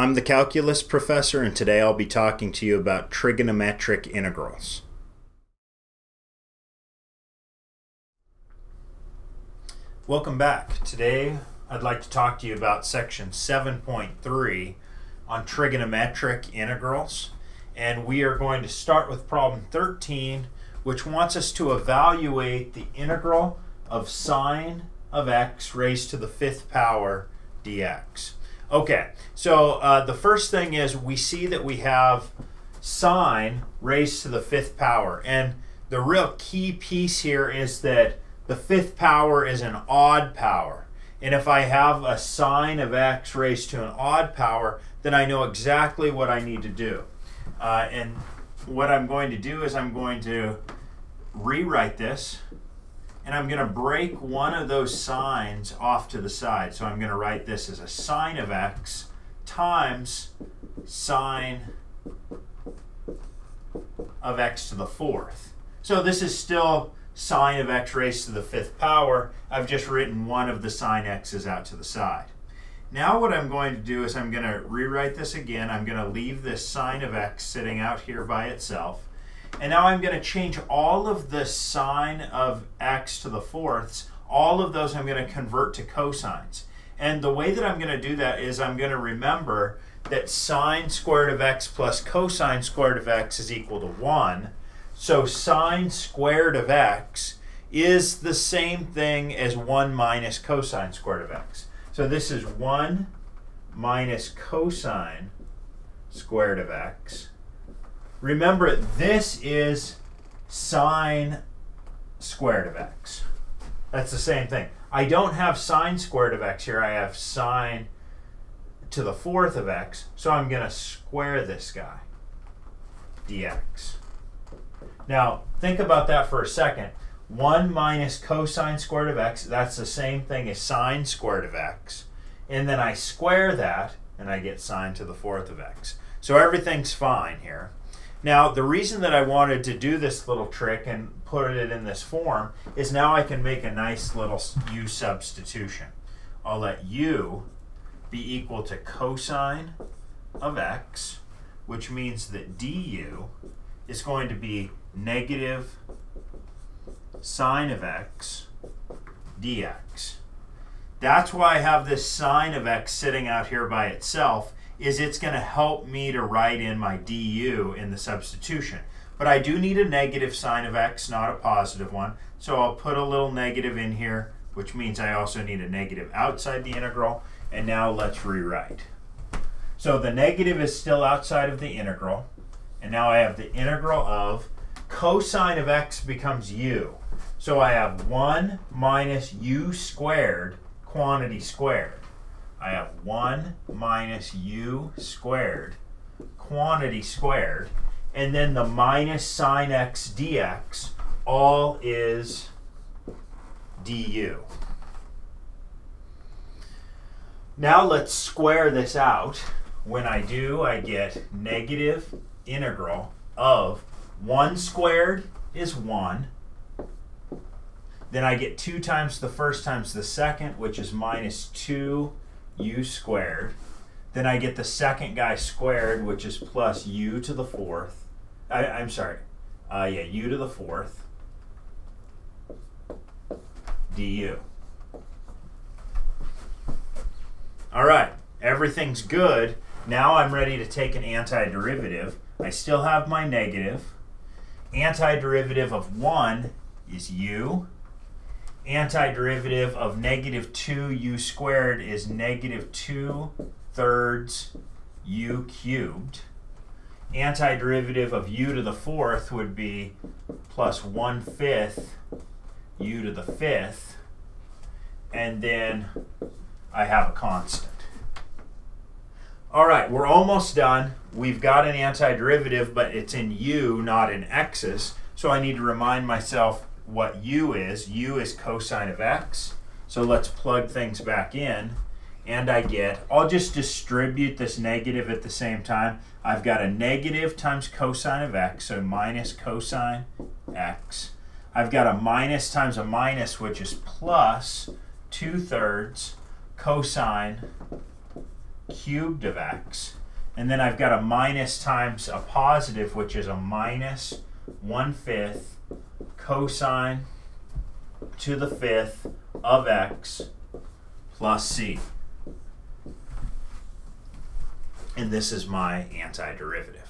I'm the calculus professor, and today I'll be talking to you about trigonometric integrals. Welcome back. Today I'd like to talk to you about section 7.3 on trigonometric integrals. And we are going to start with problem 13, which wants us to evaluate the integral of sine of x raised to the fifth power dx. Okay, so uh, the first thing is we see that we have sine raised to the fifth power. And the real key piece here is that the fifth power is an odd power. And if I have a sine of x raised to an odd power, then I know exactly what I need to do. Uh, and what I'm going to do is I'm going to rewrite this and I'm going to break one of those sines off to the side. So I'm going to write this as a sine of x times sine of x to the fourth. So this is still sine of x raised to the fifth power. I've just written one of the sine x's out to the side. Now what I'm going to do is I'm going to rewrite this again. I'm going to leave this sine of x sitting out here by itself. And now I'm going to change all of the sine of x to the fourths. All of those I'm going to convert to cosines. And the way that I'm going to do that is I'm going to remember that sine squared of x plus cosine squared of x is equal to 1. So sine squared of x is the same thing as 1 minus cosine squared of x. So this is 1 minus cosine squared of x Remember, this is sine squared of x. That's the same thing. I don't have sine squared of x here. I have sine to the fourth of x. So I'm going to square this guy, dx. Now, think about that for a second. 1 minus cosine squared of x, that's the same thing as sine squared of x. And then I square that, and I get sine to the fourth of x. So everything's fine here. Now, the reason that I wanted to do this little trick and put it in this form is now I can make a nice little u substitution. I'll let u be equal to cosine of x, which means that du is going to be negative sine of x dx. That's why I have this sine of x sitting out here by itself is it's going to help me to write in my du in the substitution. But I do need a negative sine of x, not a positive one. So I'll put a little negative in here, which means I also need a negative outside the integral. And now let's rewrite. So the negative is still outside of the integral. And now I have the integral of cosine of x becomes u. So I have 1 minus u squared quantity squared. I have 1 minus u squared, quantity squared, and then the minus sine x dx, all is du. Now let's square this out. When I do, I get negative integral of 1 squared is 1. Then I get 2 times the first times the second, which is minus 2 u squared. Then I get the second guy squared, which is plus u to the fourth. I, I'm sorry. Uh, yeah, u to the fourth du. All right, everything's good. Now I'm ready to take an antiderivative. I still have my negative. Antiderivative of 1 is u antiderivative of negative 2u squared is negative 2 thirds u cubed. Antiderivative of u to the fourth would be plus 1 fifth u to the fifth. And then I have a constant. All right, we're almost done. We've got an antiderivative, but it's in u, not in x's. So I need to remind myself what u is. u is cosine of x. So let's plug things back in. And I get, I'll just distribute this negative at the same time. I've got a negative times cosine of x, so minus cosine x. I've got a minus times a minus, which is plus 2 thirds cosine cubed of x. And then I've got a minus times a positive, which is a minus one fifth cosine to the fifth of x plus c. And this is my antiderivative.